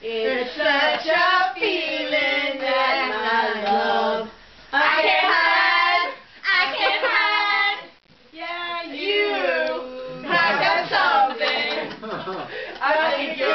It's such a feeling that I love. I can't hide. I can't hide. Yeah, you have got something. I think you